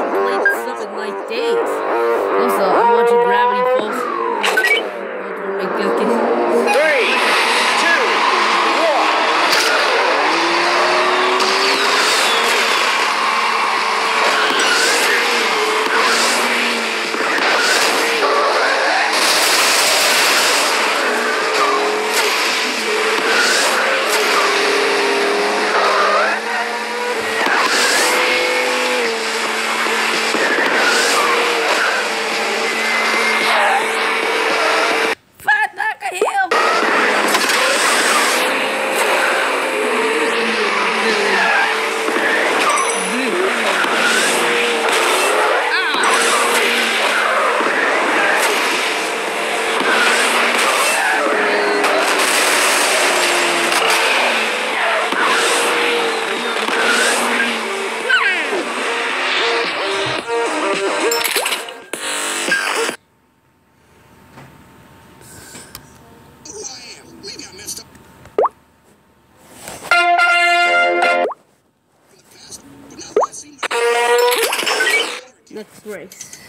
haven't played this like days. Next race.